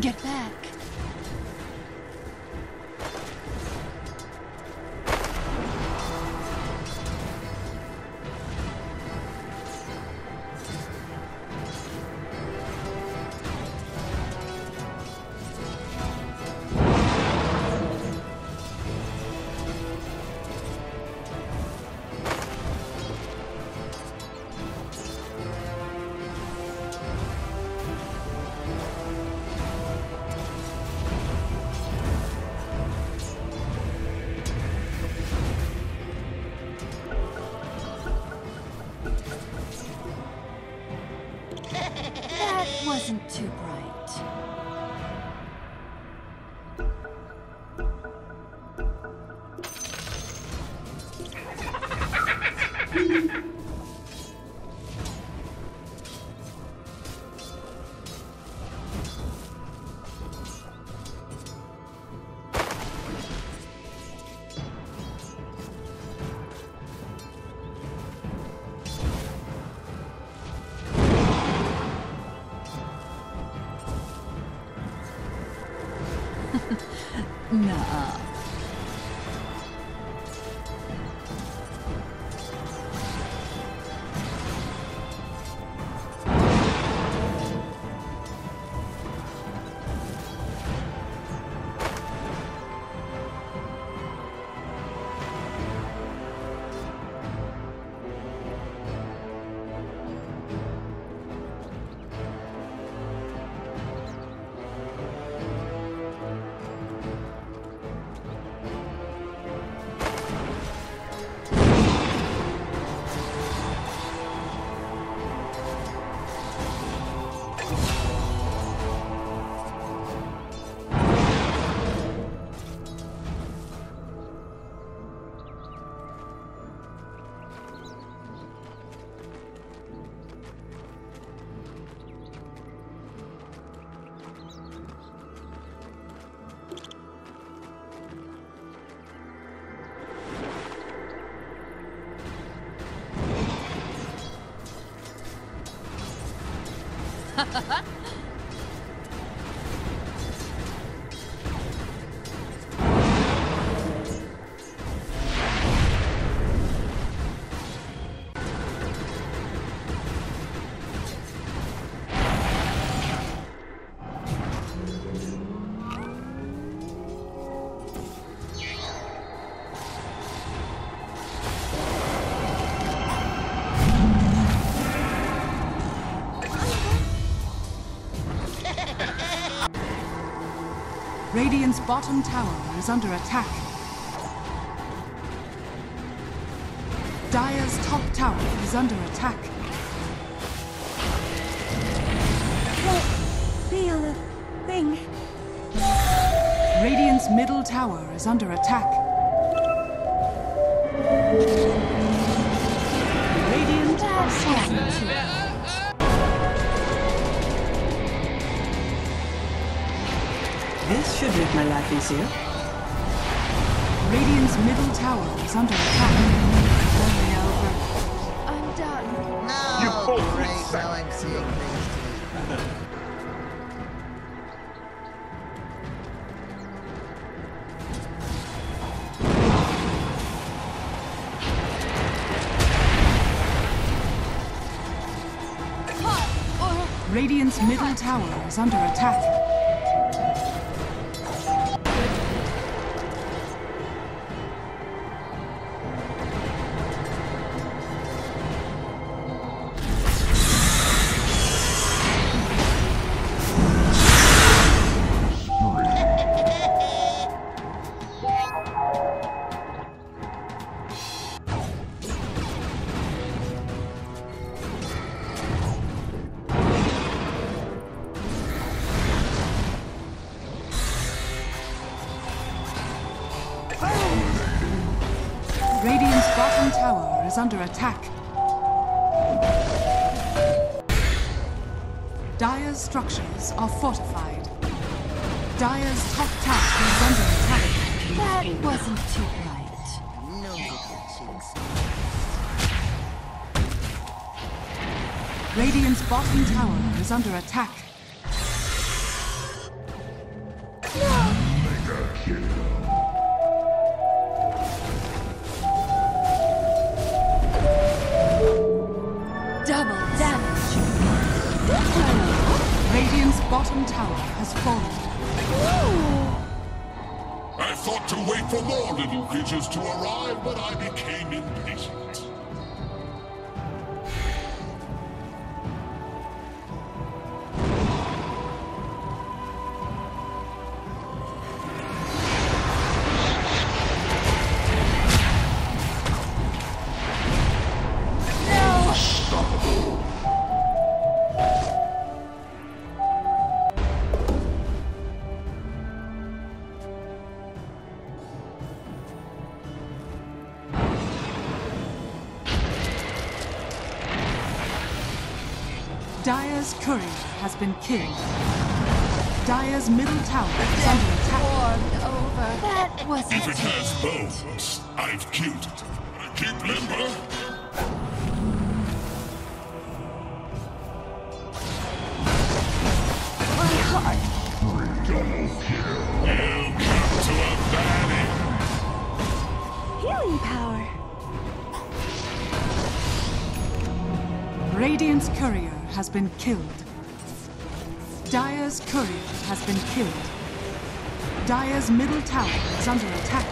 Get back. Patient 2.0 Nuh-uh. 哈 哈 Radiant's bottom tower is under attack. Dire's top tower is under attack. Feel a thing. Radiant's middle tower is under attack. Radiant are This should make my life easier. Radiant's middle tower is under attack. I'm done. No! You both Great, suck. now I'm seeing things too. Radiant's middle tower is under attack. Radiant's tower is under attack. Dire's structures are fortified. Dire's top tower is under attack. That wasn't too bright. No good. Radiant's bottom tower is under attack. Little creatures to arrive, but I became impatient. Courier has been killed. Dire's middle tower is under attack. Warmed over. That wasn't If it too has bright. bones, I've killed it. Keep limber. My heart. You come to a bad end. Healing power. Radiant's courier has been killed. Dire's courier has been killed. Dire's middle tower is under attack.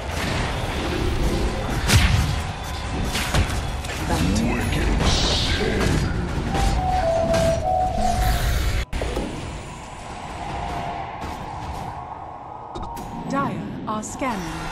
Dire are scanning.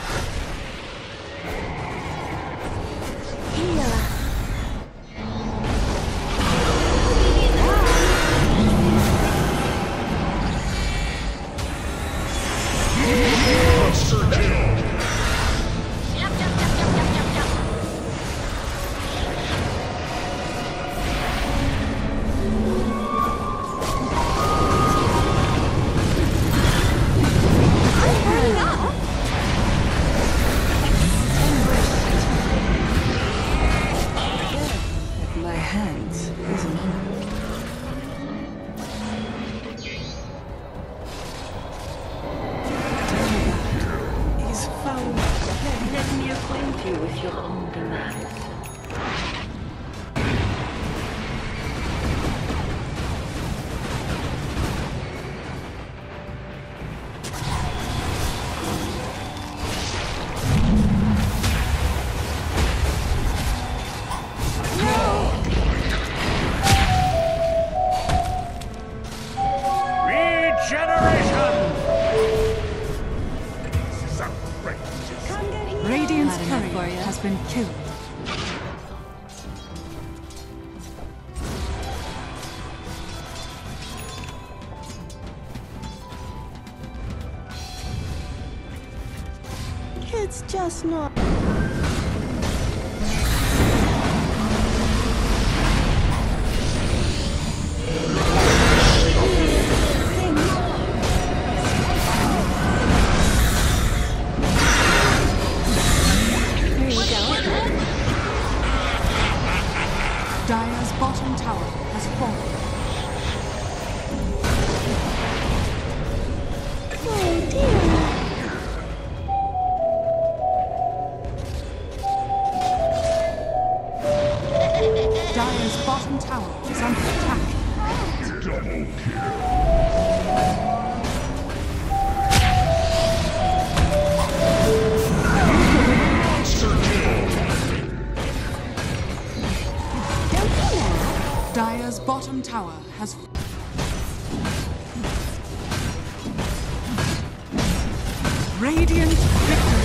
It's just not. Dire's bottom tower is under attack. Be mad. Dyer's bottom tower has Radiant victory.